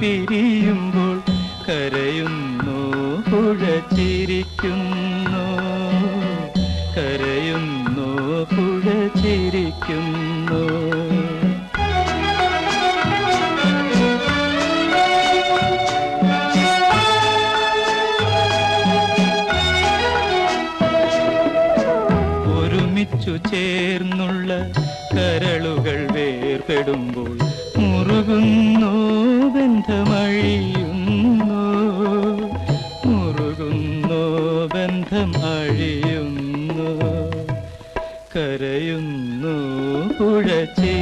പിരിയുമ്പോൾ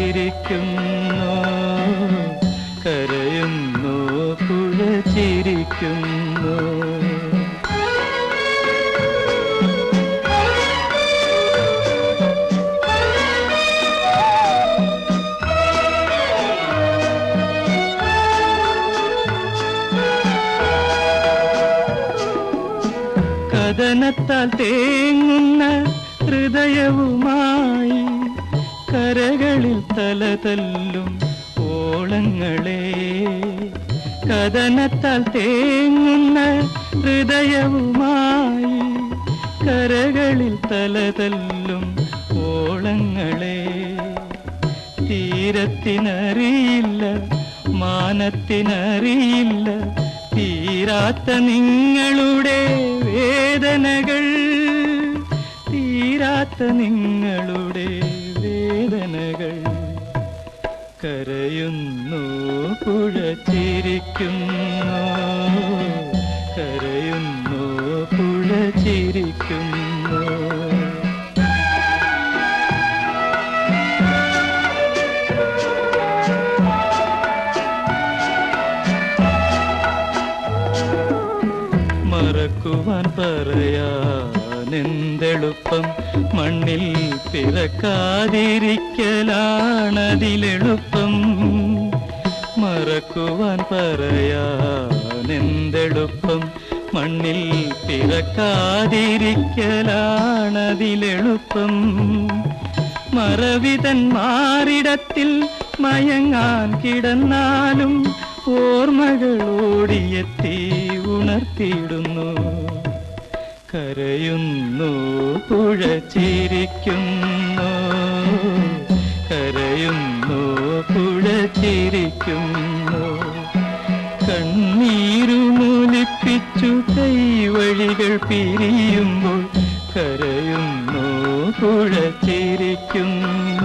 ചിരിക്കുന്നു കരയുന്നു തലതല്ലും ഓളങ്ങളെ. കഥനത്താൽ തേങ്ങുന്ന ഹൃദയവുമായി കരകളിൽ തലതല്ലും ഓളങ്ങളെ. തീരത്തിനറിയില്ല മാനത്തിനറിയില്ല തീരാത്ത നിങ്ങളുടെ വേദനകൾ. തീരാത്ത നിങ്ങളുടെ മറക്കുവാൻ പറയാനെന്തെളുപ്പം. മണ്ണിൽ പിറക്കാതിരിക്കലാണതിലെളുപ്പം. മറക്കുവാൻ പറയാനെന്തെളുപ്പം. മണ്ണിൽ പിറക്കാതിരിക്കലാണതിലെളുപ്പം. മറവിതൻ മാറിടത്തിൽ മയങ്ങാൻ കിടന്നാലും ഓർമ്മകൾ ഓടിയെത്തി. ഉണർത്തിയിടുന്നു. കരയുന്നു പുഴ ചിരിക്കുന്നു കരയുന്നു പുഴ ചിരിക്കുന്നു കണ്ണീരുമൂലിപ്പിച്ചു കൈവഴികൾ പിരിയുമ്പോൾ കരയുന്നു പുഴ ചിരിക്കുന്നു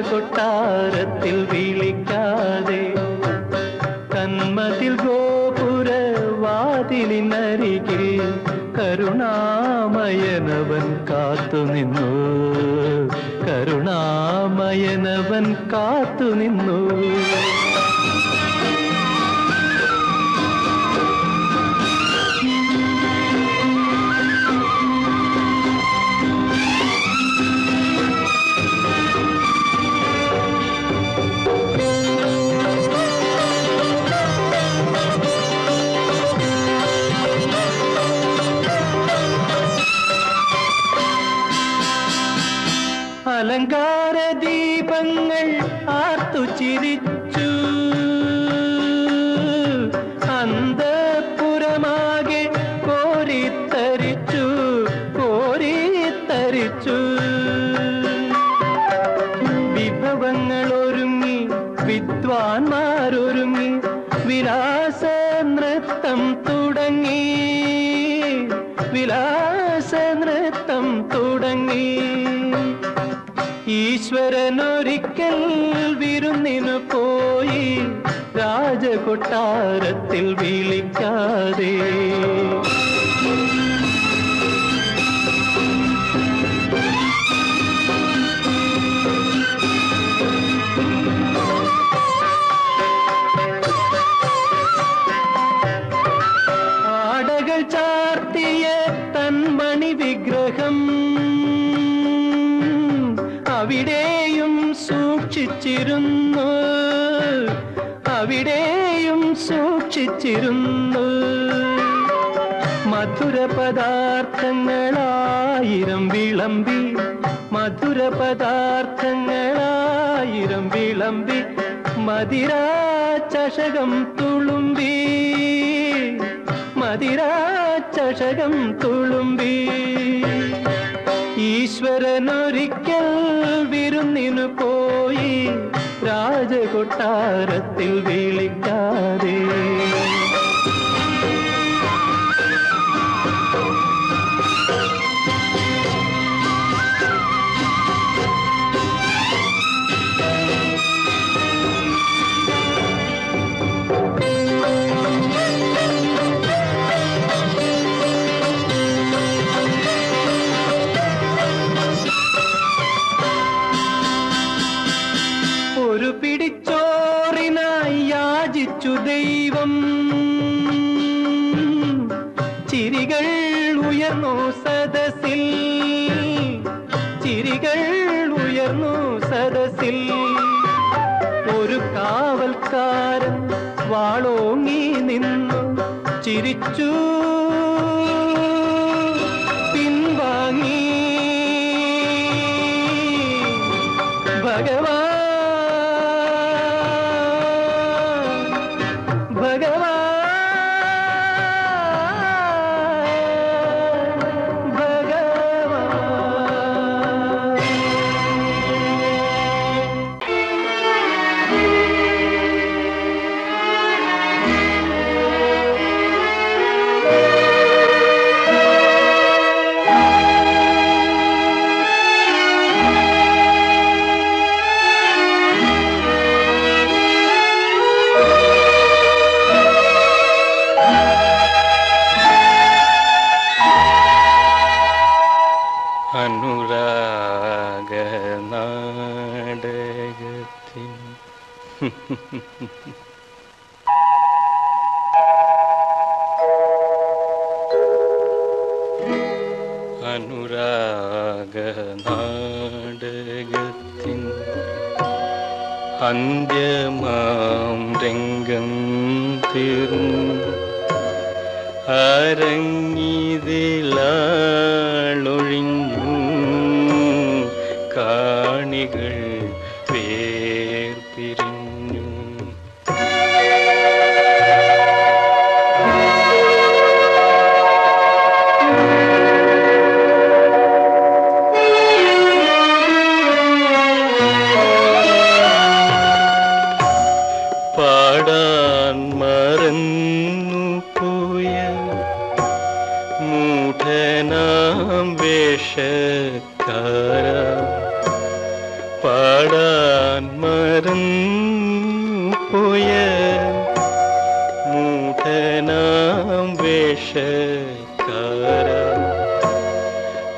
കൊട്ടാരത്തിൽ വിളിക്കാതെ തന്മതിൽ ഗോപുര വാതിലിനരികിൽ കരുണാമയനവൻ കാത്തുനിന്നു. കരുണാമയനവൻ കാത്തുനിന്നു. கொட்டாரத்தில் விழிக்காதே. വച്ചിരുന്നു മധുര പദാർത്ഥങ്ങളായിരം വിളമ്പി മധുര പദാർത്ഥങ്ങളായിരം വിളമ്പി മതിരാ ചഷകം തുളുമ്പി മതിരാ ചഷകം തുളുമ്പി. ഈശ്വരനൊരിക്കൽ വിരുന്നിനു പോയി രാജകൊട്ടാരത്തിൽ വിളിക്കാതെ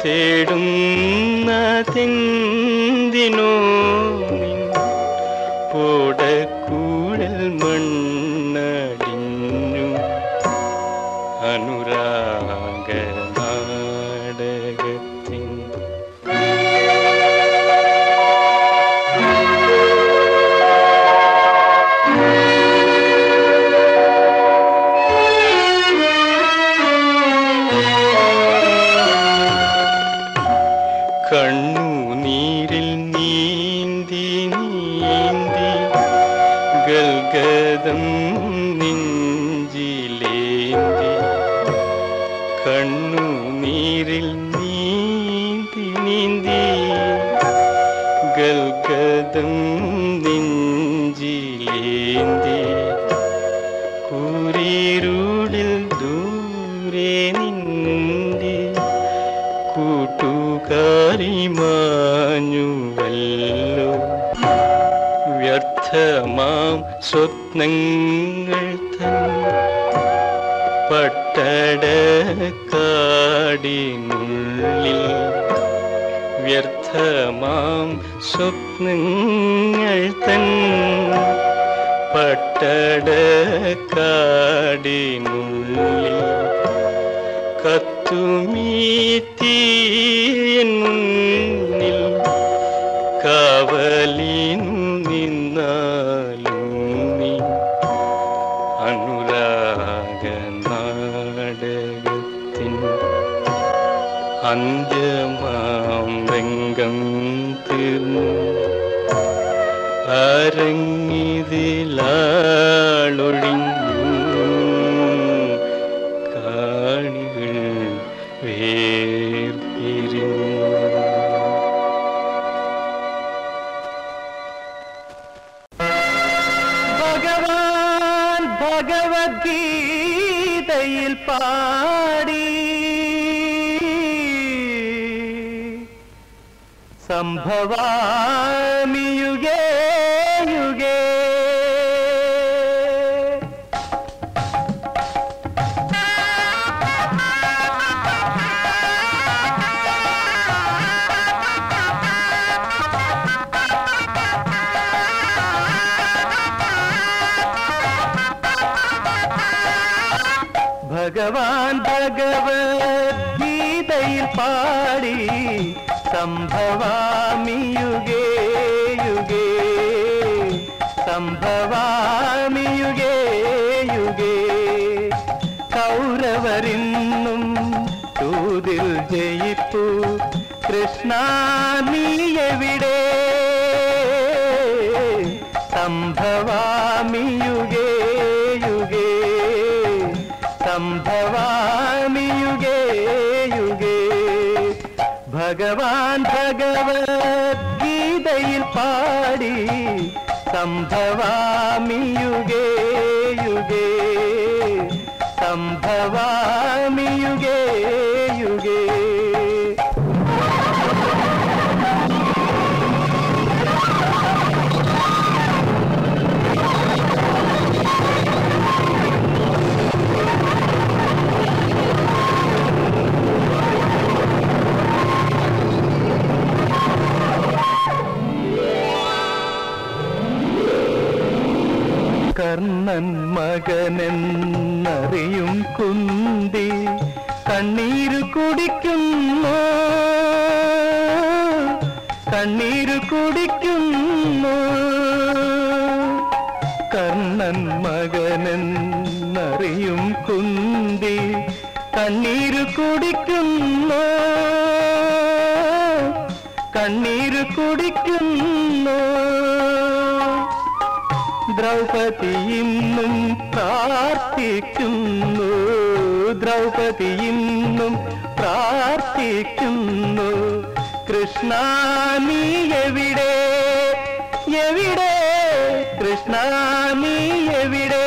തേടുന്ന തേടുന്നതിനോ കടക്കാടിനുള്ളിൽ വ്യർത്ഥമാം സ്വപ്നങ്ങൾ തൻ പട്ടടക്കാടിനുള്ളിൽ കത്തുമീ തീ ഭഗവാൻ ഭഗവത്ഗീതയിൽ പാടി സംഭവാമിയുഗേ യുഗേ സംഭവാമിയുഗേ യുഗേ കൗരവരിന്നും തൂതിൽ ജയിപ്പു കൃഷ്ണ എവിടെ സംഭവാമിയു ಮಾಧವಾಮಿ മകനെന്നറിയും കുന്തി കണ്ണീര് കുടിക്കുന്നു. കണ്ണീര് കുടിക്കുന്നു. കർണൻ മകനെന്നറിയും കുന്തി കണ്ണീര് കുടിക്കുന്നു. കണ്ണീര് കുടിക്കുന്നു. ദ്രൗപദി ഇന്നും പ്രാർത്ഥിക്കുന്നു. ദ്രൗപതി ഇന്നും പ്രാർത്ഥിക്കുന്നു. കൃഷ്ണ നീ എവിടെ? എവിടെ? കൃഷ്ണ നീ എവിടെ?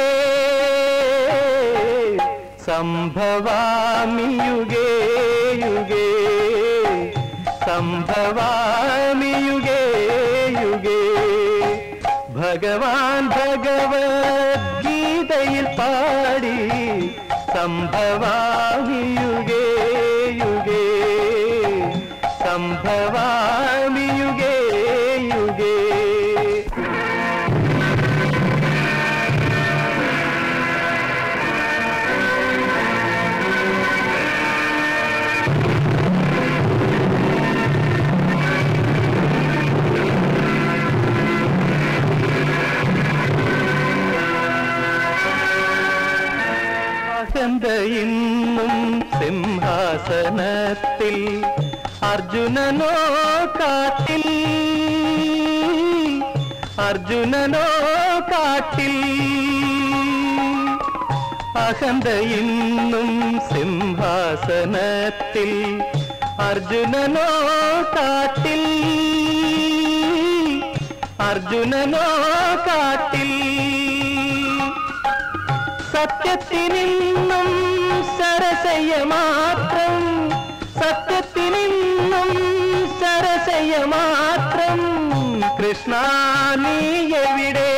സംഭവാമി യുഗേ. യുഗേ സംഭവാമി യുഗേ ഭഗവാൻ ഭഗവത്ഗീതയിൽ പാടി സംഭവാമി യുഗേ அர்ஜுனனோ காட்டில் அகந்த இன்னும் சிம்ஹாசனத்தில் அர்ஜுனனோ காட்டில் அர்ஜுனனோ காட்டில் சத்தியத்தினின்னும் சரசைய மாற்றம் சத்தியத்தினின்னும் சரசைய மாற்றம் കൃഷ്ണ നീ എവിടെ?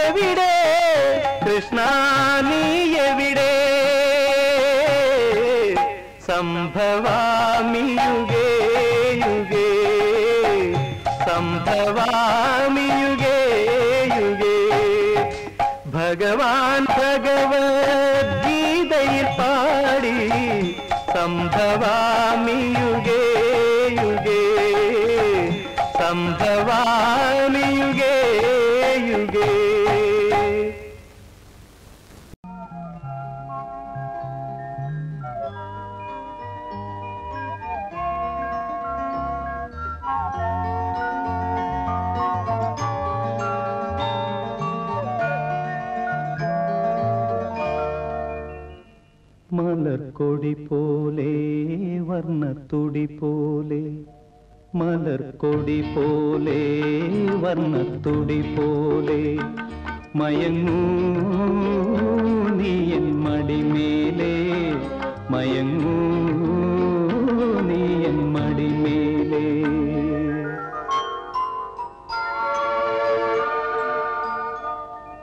എവിടെ? കൃഷ്ണ നീ എവിടെ? സംഭവാമി യുഗേ. യുഗേ സംഭവാമി യുഗേ. യുഗേ ഭഗവാൻ ഭഗവത്ഗീതയിൽ പാടി സംഭവാമി യുഗേ கொடி போலே வர்ணத்துடி போலே. மலர் கொடி போலே வர்ணத்துடி போலே. மயங்கூ நீ என் மடி மேலே. மயங்கூ நீ என் மடி மேலே.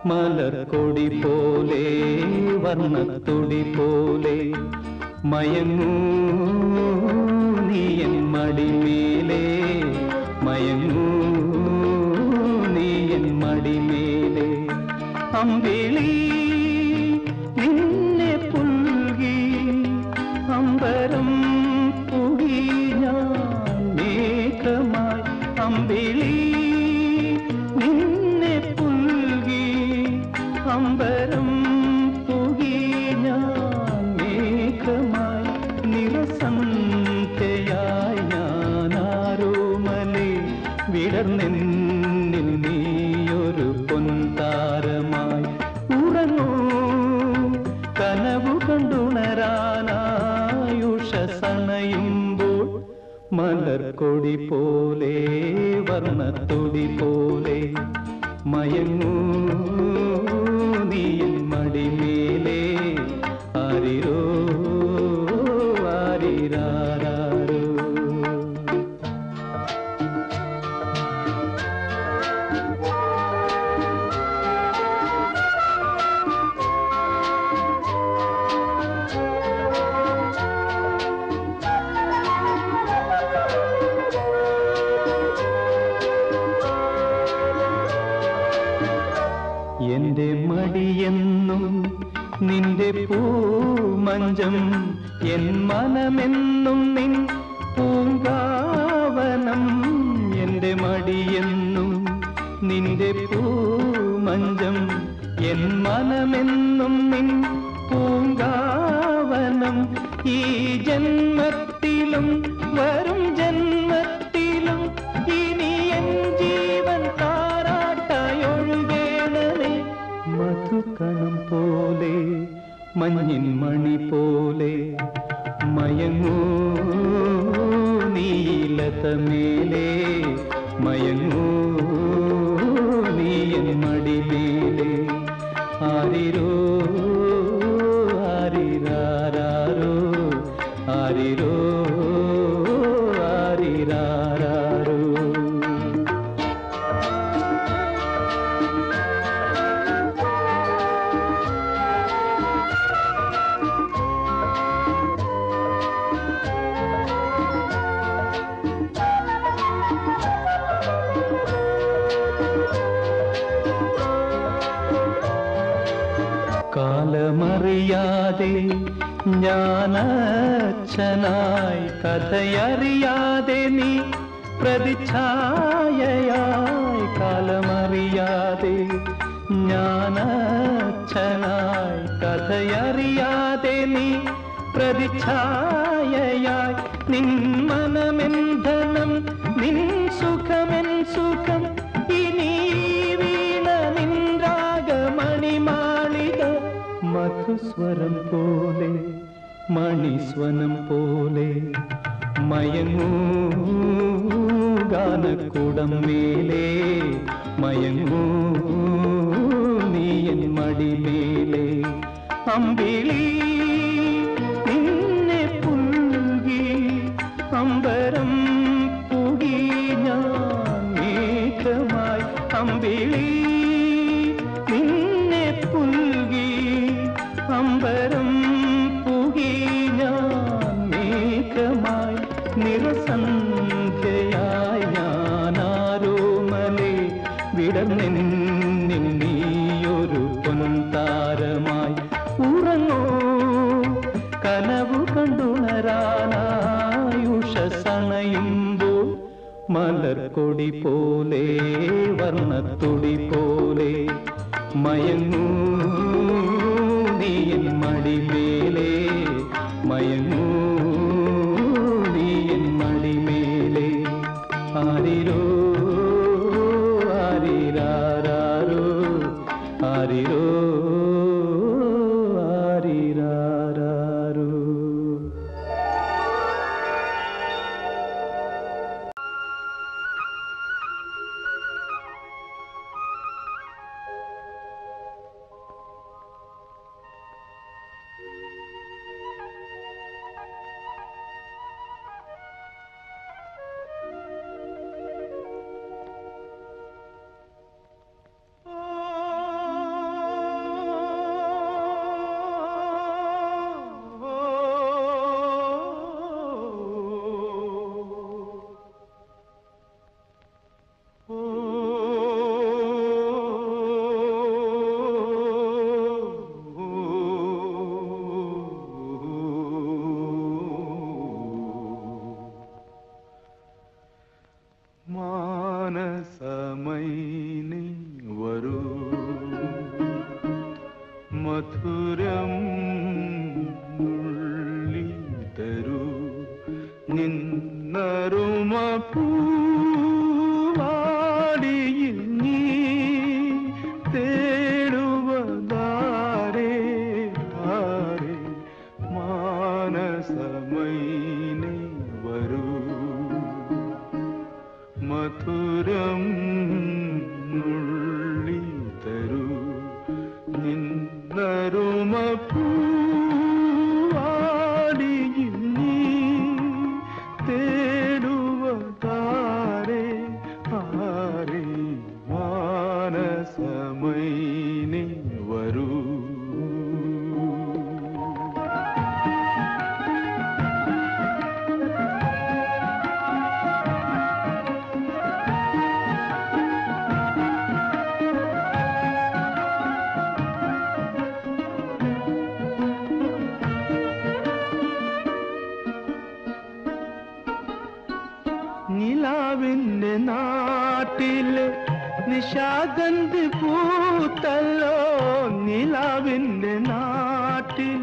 மலர் கொடி போலே வர்ணத்துடி போலே. மயங்கு நீ என் மடி மேலே மயங்கு நீ എൻ മനമെന്നും നിൻ പൂങ്കാവനം എന്റെ മടിയെന്നും നിന്റെ പൂമ പൂമഞ്ചം എൻ മനമെന്നും നിൻ പൂങ്കാവനം ഈ ജന്മത്തിലും വരും ജന്മത്തിലും ഇനി എൻ ജീവൻ താരാട്ടായൊഴുകേണമേ. മധുക്കണം പോലെ മഞ്ഞിൻ മണി പോലെ ಮೇಲೆ കഥയറിയാതെ നീ പ്രതിച്ഛായയായി കാലമറിയാതെ ഞാനച്ഛനായി കഥയറിയാതെ നീ പ്രതിച്ഛായയായി നിൻ മനമെന്ധനം നിൻ സുഖമെൻ സുഖം ഇനി വീണ നിൻ രാഗമണിമാളിക മധുസ്വരം പോലെ മണിസ്വനം പോലെ മയങ്ങൂ ഗാനക്കൂടം മേലേ മയങ്ങൂ നീയൻ മടിമേലേ അമ്പിളി നിന്നെ പുൽകി അമ്പരം மலர்கொடி போலே வர்ணத்துடி போலே மயங்கூ நீ என் மடிவே വരൂ നിലാവിന്റെ നാട്ടിൽ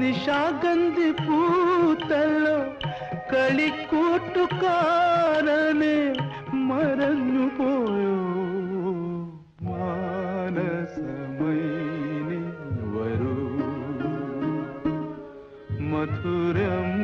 നിശാഗന്ധി പൂത്തല്ലോ കളിക്കൂട്ടുകാരനെ മറഞ്ഞു പോയോ മാനസമൈനി വരൂ മധുരം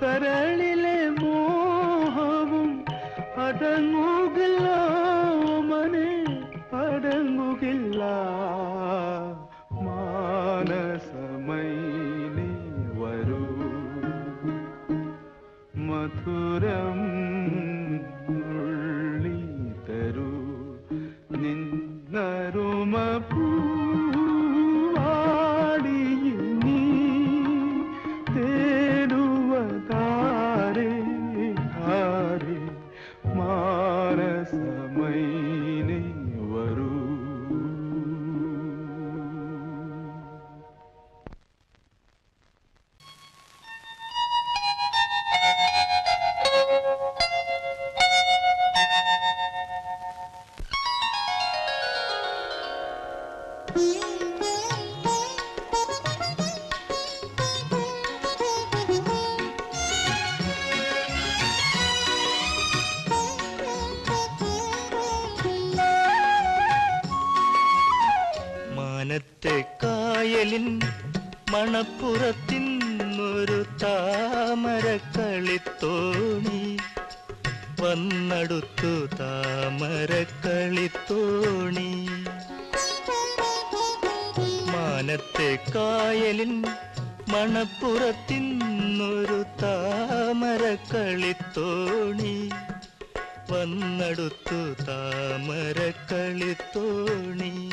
കരളിലെ മോഹവും അടങ്ങുകില്ല വന്നടുത്തു താമരക്കളിത്തോണി. മാനത്തെ കായലിൻ മണപ്പുറത്തിന്നൊരു താമരക്കളിത്തോണി. വന്നടുത്തു താമരക്കളിത്തോണി.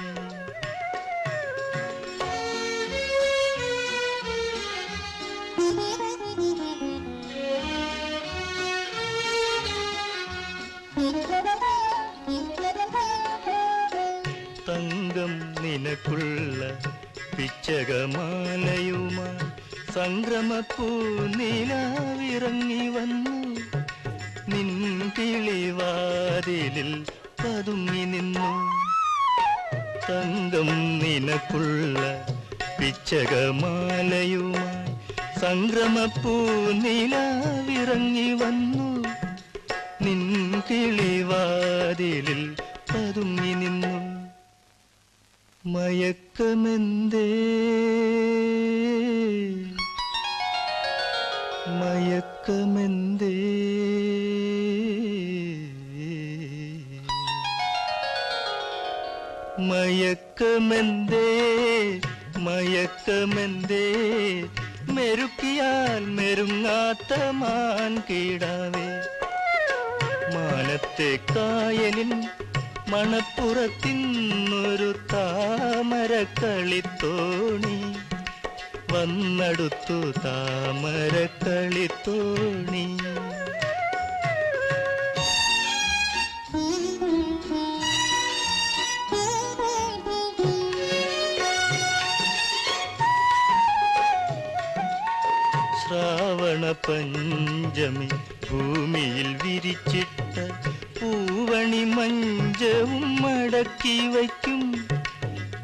നിനക്കുള്ള പിച്ചകമാലയുമായി സംക്രമപ്പൂ നിലാവിറങ്ങി വന്നു. നിൻ കിളിവാതിലിൽ പതുങ്ങി നിന്നു. തങ്കം നിനക്കുള്ള പിച്ചകമാലയുമായി സംക്രമപ്പൂ നിലാവിറങ്ങി വന്നു. നിൻ കിളിവാതിലിൽ മയക്കമെന്തേ മയക്കമെന്തേ മയക്കമെന്തേ മയക്കമെന്തേ മെരുക്കിയാൽ മെരുങ്ങാത്ത മാൻ കീടാവേ മാനത്തെ കായലിൻ മണപ്പുറത്തിന്നൊരു താമര കളിത്തോണി വന്നടുത്തു താമര കളിത്തോണി ശ്രാവണ പഞ്ചമി ഭൂമിയിൽ വിരിച്ചിട്ട പൂവണി മഞ്ചവും മടക്കി വയ്ക്കും.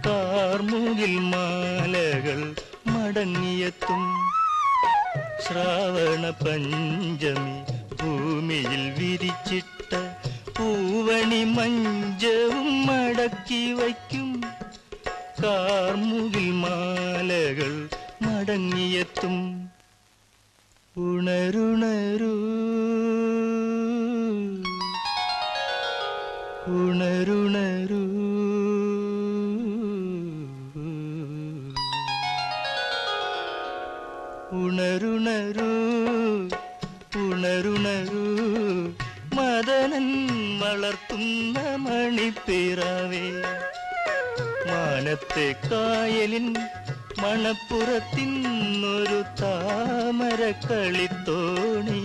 കാർമുകിൽ മാലകൾ മടങ്ങിയെത്തും. ശ്രാവണ പഞ്ചമി ഭൂമിയിൽ വിരിച്ചിട്ട പൂവണി മഞ്ചവും മടക്കി വയ്ക്കും. കാർമുകിൽ മാലകൾ മടങ്ങിയെത്തും. ഉണരുണരൂ ഉണരുണരൂ ഉണരുണരു. മദനൻ വളർത്തുന്ന മണിപ്പിറവേ മാനത്തെ കായലിൻ മണപ്പുറത്തിന്നൊരു താമര കളിത്തോണി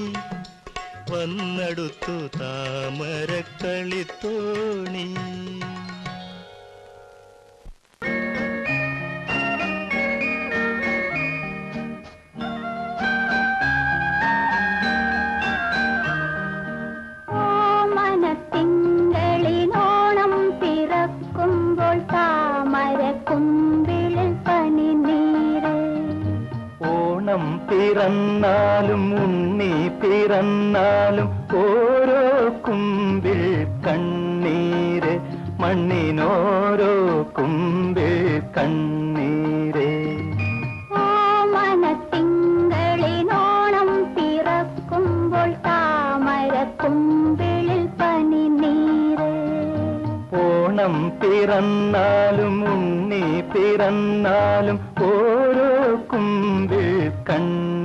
വന്നടുത്തു താമര കളിത്തോണി. പിറന്നാലും ഉണ്ണി പിറന്നാലും ഓരോ കുമ്പിൽ കണ്ണീര് മണ്ണിനോരോ കുമ്പിൽ കണ്ണീര്. ഓമനത്തിങ്കളിനോണം പിറക്കുമ്പോൾ താമരക്കുമ്പിളിൽ പനിനീര് ഓണം പിറന്നാലും ഉണ്ണി പിറന്നാലും ഓരോ കുമ്പിൽ കണ്ണീര്.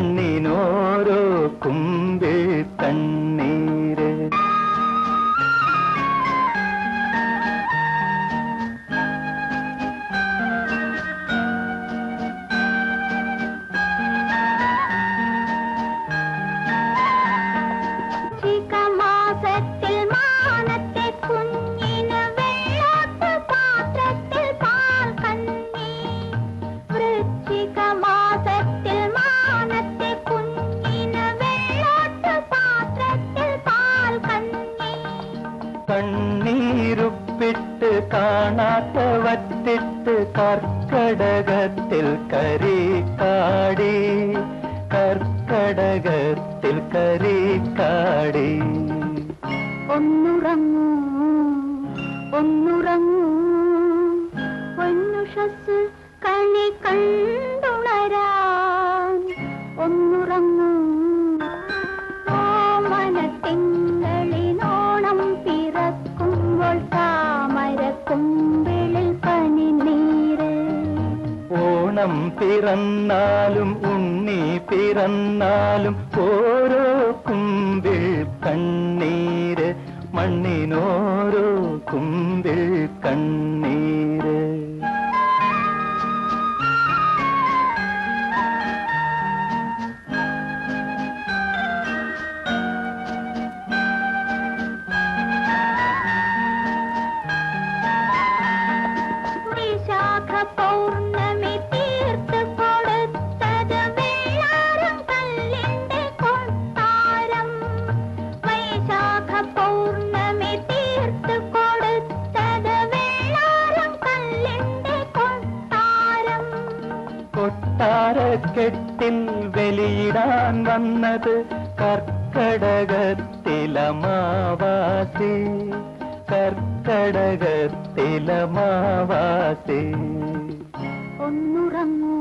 മണ്ണിനോരോ കുമ്പിൽ കണ്ണീര് പിറന്നാലും ഉണ്ണി പിറന്നാലും ഓരോ കുമ്പിൽ കണ്ണീര് മണ്ണിനോരോ കുമ്പിൽ കണ്ണീര്. വെളിയിടാൻ വന്നത് കർക്കടകത്തിലമാവാസി. കർക്കടകത്തിലമാവാസി. ഒന്നുറങ്ങൂ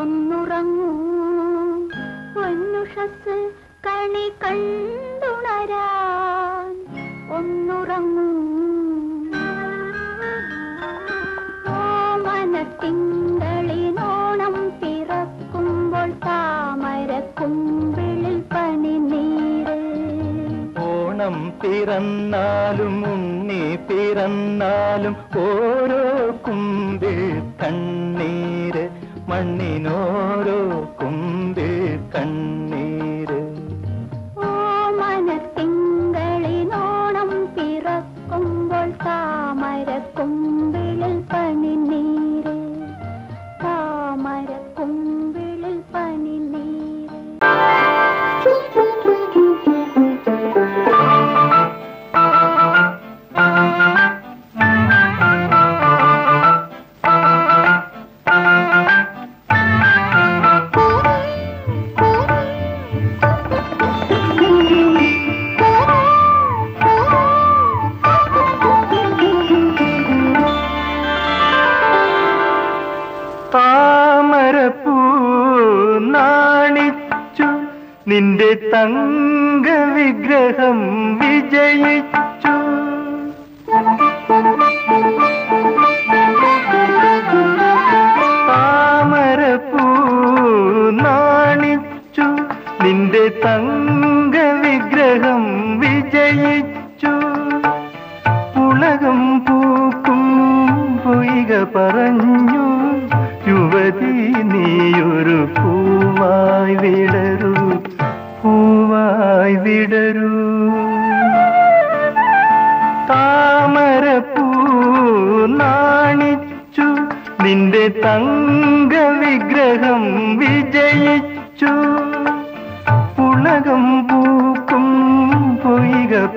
ഒന്നുറങ്ങൂ. പൊന്നുഷസ് കണി കണ്ടുണരാൻ ഒന്നുറങ്ങൂ. ഓമനത്തിങ്കളിനോണം താമരക്കുമ്പിളിൽ പനിനീര് ഓണം പിറന്നാലും ഉണ്ണി പിറന്നാലും ഓരോ വിജയിച്ചു ഉലകം പൂക്കും പൊയ്ക പറഞ്ഞു. യുവതി നീയൊരു പൂവായി വിടരൂ. പൂവായി വിടരൂ. നാണിച്ചു. നിന്റെ തങ്ക വിഗ്രഹം വിജയിച്ചു.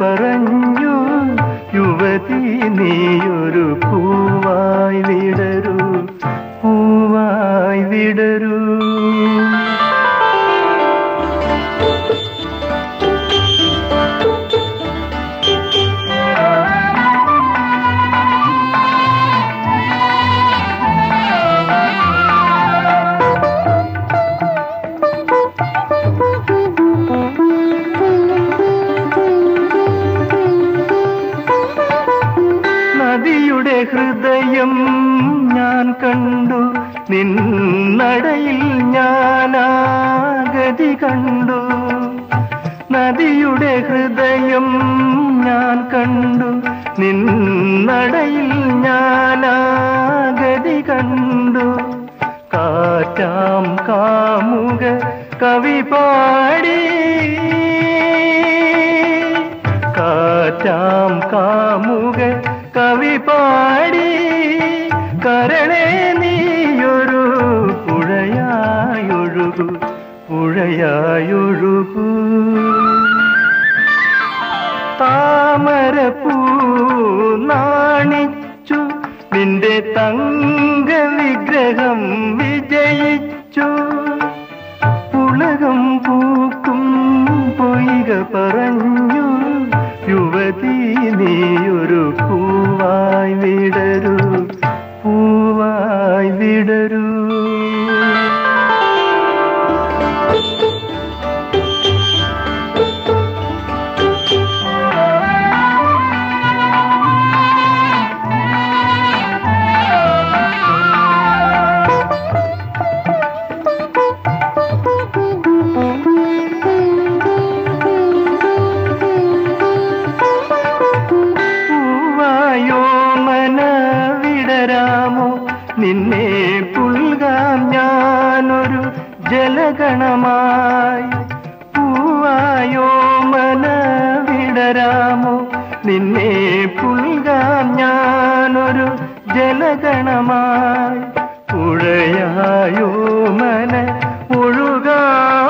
പറഞ്ഞു യുവതി നീയൊരു പൂവായി വിടരൂ പൂവായി വിടരൂ. കണ്ടു. നിന്നടയിൽ ഞാനാഗതി കണ്ടു. കാറ്റാം കാമുക കവി പാടി. കാറ്റാം കാമുക കവി പാടി. കരളെ നീയൊരു പുഴയായൊഴുകു. പുഴയായൊഴുകു. താമരപ്പൂ നാണിച്ചു നിന്റെ തങ്ക വിഗ്രഹം വിജയിച്ചു. ഉലകം പൂക്കും പൊയ്ക പറഞ്ഞു. യുവതി ഒരു പൂവായി വിടരൂ. നിന്നെ പുൽകാം ഞാനൊരു ജലഗണമായി. പൂവായോ മന വിടരാമോ നിന്നെ പുൽകാം ഞാനൊരു ജലഗണമായി. പുഴയായോ മന ഒഴുകാമോ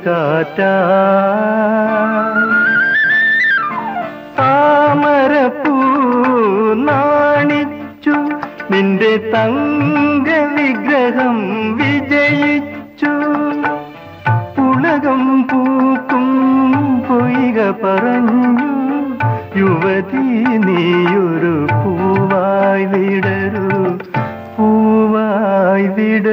കുളിർക്കാറ്റായി താമരപ്പൂ നാണിച്ചു നിന്റെ തങ്ക വിഗ്രഹം വിജയിച്ചു. ഉലകം പൂക്കും പൊയ്ക പറഞ്ഞു യുവതി നീയൊരു പൂവായി വിടരൂ പൂവായി വിട